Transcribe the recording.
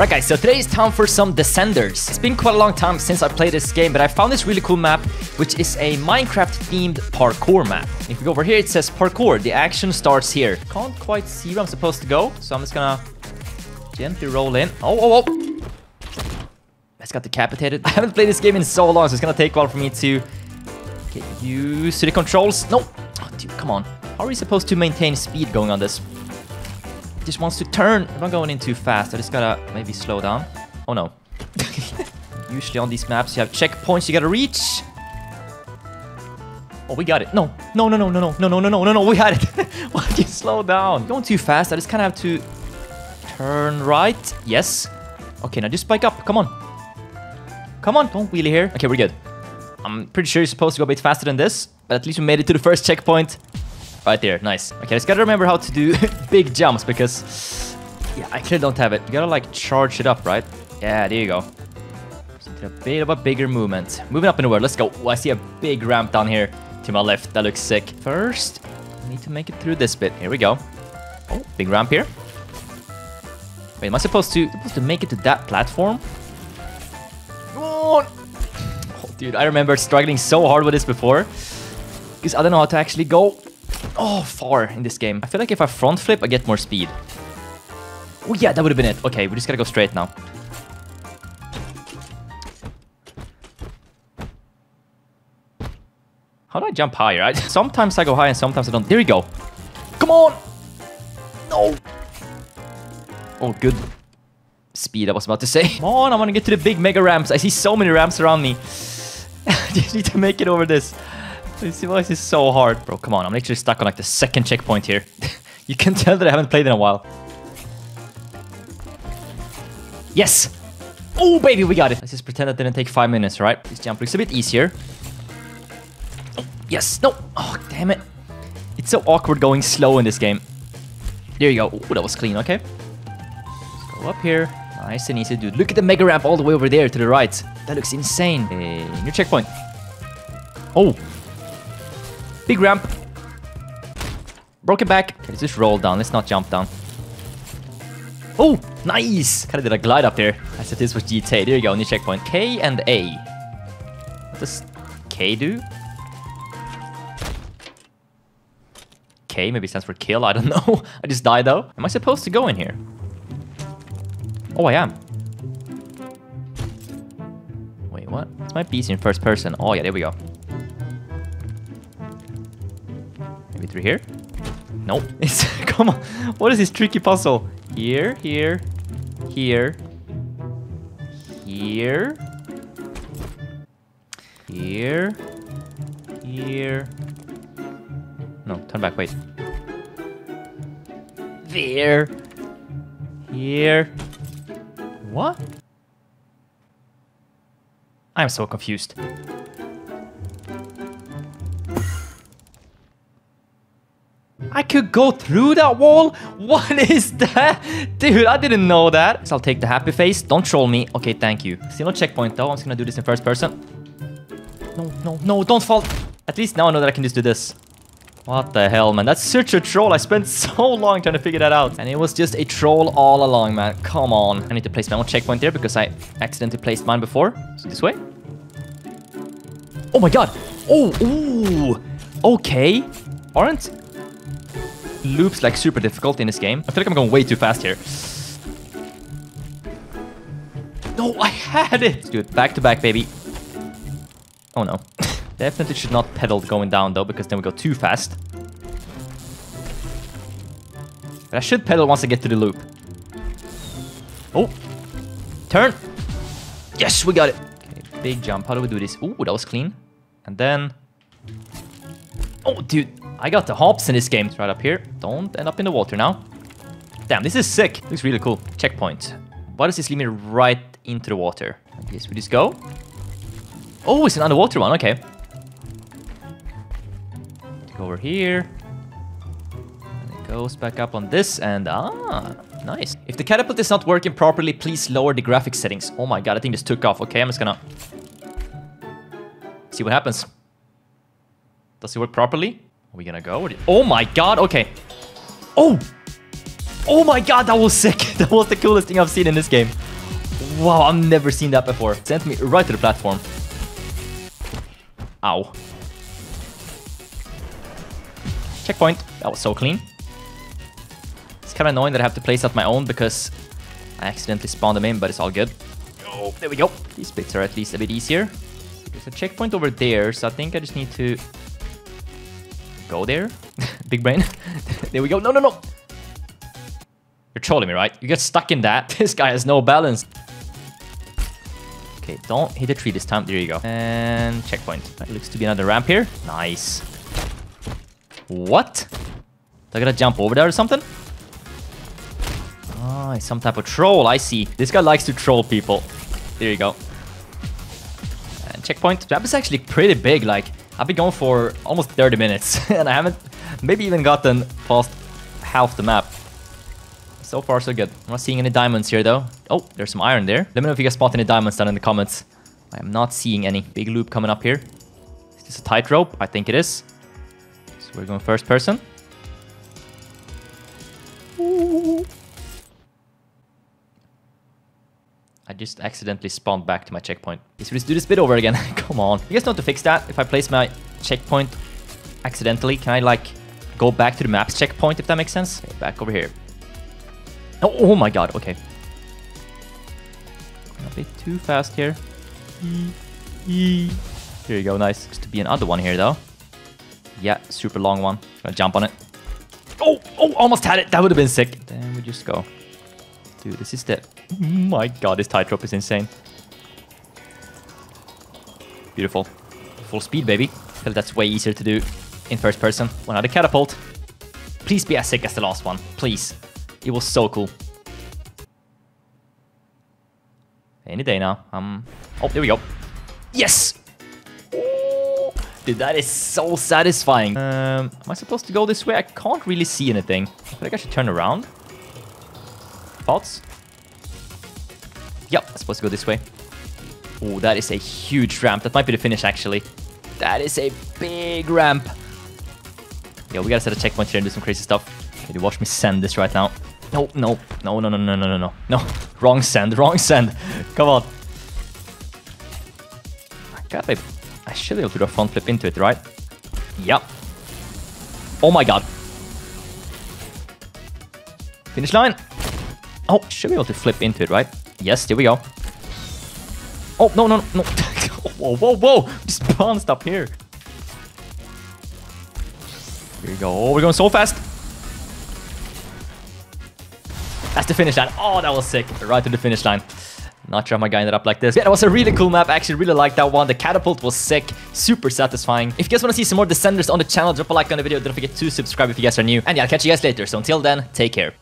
Right guys, so today is time for some Descenders. It's been quite a long time since I played this game, but I found this really cool map, which is a Minecraft-themed parkour map. If we go over here, it says parkour. The action starts here. Can't quite see where I'm supposed to go, so I'm just gonna gently roll in. Oh, oh, oh! Let's got decapitated. I haven't played this game in so long, so it's gonna take a while for me to get used to the controls. No! Oh, dude, come on. How are we supposed to maintain speed going on this? Just wants to turn. If I'm going in too fast, I just gotta maybe slow down. Oh no. Usually on these maps you have checkpoints you gotta reach. Oh, we got it. No, no, no, no, no, no, no, no, no, no, no, no, we had it. Why did you slow down? Going too fast, I just kind of have to turn right. Yes. Okay, now just spike up. Come on. Come on, don't wheelie here. Okay, we're good. I'm pretty sure you're supposed to go a bit faster than this, but at least we made it to the first checkpoint. Right there, nice. Okay, I just gotta remember how to do big jumps because, yeah, I clearly don't have it. You gotta like charge it up, right? Yeah, there you go. a bit of a bigger movement. Moving up in the world, let's go. Oh, I see a big ramp down here to my left. That looks sick. First, I need to make it through this bit. Here we go. Oh, big ramp here. Wait, am I supposed to, supposed to make it to that platform? Oh, dude, I remember struggling so hard with this before. Because I don't know how to actually go oh, far in this game. I feel like if I front flip, I get more speed. Oh yeah, that would have been it. Okay, we just gotta go straight now. How do I jump higher? I, sometimes I go high and sometimes I don't. There we go. Come on! No! Oh, good speed I was about to say. Come on, I want to get to the big mega ramps. I see so many ramps around me. I just need to make it over this. This is so hard. Bro, come on. I'm literally stuck on like the second checkpoint here. you can tell that I haven't played in a while. Yes! Oh, baby, we got it. Let's just pretend that didn't take five minutes, right? This jump looks a bit easier. Oh, yes, no. Oh, damn it. It's so awkward going slow in this game. There you go. Oh, that was clean, okay. Let's go up here. Nice and easy, dude. Look at the mega ramp all the way over there to the right. That looks insane. Hey, new checkpoint. Oh, Big ramp. Broken back. Okay, let's just roll down. Let's not jump down. Oh, nice! Kinda did a glide up there. I said this was GTA. There you go, new checkpoint. K and A. What does K do? K maybe stands for kill, I don't know. I just died though. Am I supposed to go in here? Oh, I am. Wait, what? This might be in first person. Oh yeah, there we go. Through here? Nope. It's, come on. What is this tricky puzzle? Here, here, here, here, here, here. No, turn back, wait. There. Here. What? I'm so confused. I could go through that wall? What is that? Dude, I didn't know that. So I'll take the happy face. Don't troll me. Okay, thank you. Still no checkpoint though. I'm just gonna do this in first person. No, no, no, don't fall. At least now I know that I can just do this. What the hell, man? That's such a troll. I spent so long trying to figure that out. And it was just a troll all along, man. Come on. I need to place my own checkpoint there because I accidentally placed mine before. So this way. Oh my god. Oh, ooh. Okay. Aren't loops like super difficult in this game. I feel like I'm going way too fast here. No, I had it! Let's do it back to back, baby. Oh no. Definitely should not pedal going down though, because then we go too fast. But I should pedal once I get to the loop. Oh! Turn! Yes, we got it! Okay, big jump. How do we do this? Oh, that was clean. And then... Oh, dude. I got the hops in this game. It's right up here. Don't end up in the water now. Damn, this is sick. Looks really cool. Checkpoint. Why does this lead me right into the water? I guess we just go. Oh, it's an underwater one. Okay. Go over here. And it goes back up on this and ah, nice. If the catapult is not working properly, please lower the graphics settings. Oh my god, I think this took off. Okay, I'm just gonna see what happens. Does it work properly? Are we gonna go? Oh my god, okay. Oh! Oh my god, that was sick. That was the coolest thing I've seen in this game. Wow, I've never seen that before. Sent me right to the platform. Ow. Checkpoint. That was so clean. It's kind of annoying that I have to place out my own because I accidentally spawned them in, but it's all good. Oh, there we go. These bits are at least a bit easier. There's a checkpoint over there, so I think I just need to go there. Big brain. there we go. No, no, no. You're trolling me, right? You get stuck in that. This guy has no balance. Okay, don't hit the tree this time. There you go. And checkpoint. It looks to be another ramp here. Nice. What? Do I gotta jump over there or something? Ah, oh, some type of troll. I see. This guy likes to troll people. There you go. And checkpoint. Map is actually pretty big. Like, I've been going for almost 30 minutes. and I haven't maybe even gotten past half the map. So far, so good. I'm not seeing any diamonds here, though. Oh, there's some iron there. Let me know if you guys spot any diamonds down in the comments. I am not seeing any. Big loop coming up here. Is this a tightrope? I think it is. So we're going first person. I just accidentally spawned back to my checkpoint. Let's just do this bit over again. Come on. You guys know how to fix that? If I place my checkpoint accidentally, can I like go back to the map's checkpoint if that makes sense? Okay, back over here. Oh, oh my god, okay. A bit too fast here. Here you go, nice. To be another one here though. Yeah, super long one. Gonna jump on it. Oh, oh, almost had it. That would have been sick. Then we just go. Dude, this is the... my god, this tightrope is insane. Beautiful. Full speed, baby. I feel that's way easier to do in first person. One of catapult. Please be as sick as the last one. Please. It was so cool. Any day now. Um. Oh, there we go. Yes! Ooh. Dude, that is so satisfying. Um, am I supposed to go this way? I can't really see anything. I like I should turn around. Thoughts? Yep, I'm supposed to go this way. Oh, that is a huge ramp. That might be the finish, actually. That is a big ramp. Yeah, we gotta set a checkpoint here and do some crazy stuff. Okay, you watch me send this right now. No, no, no, no, no, no, no, no, no. No, wrong send, wrong send. Come on. I, I should be able to do a front flip into it, right? Yep. Oh my god. Finish line. Oh, should be able to flip into it, right? Yes, there we go. Oh, no, no, no. whoa, whoa, whoa. Just bounced up here. Here we go. Oh, we're going so fast. That's the finish line. Oh, that was sick. Right to the finish line. Not sure how my guy ended up like this. Yeah, that was a really cool map. I actually really liked that one. The catapult was sick. Super satisfying. If you guys want to see some more Descenders on the channel, drop a like on the video. Don't forget to subscribe if you guys are new. And yeah, I'll catch you guys later. So until then, take care.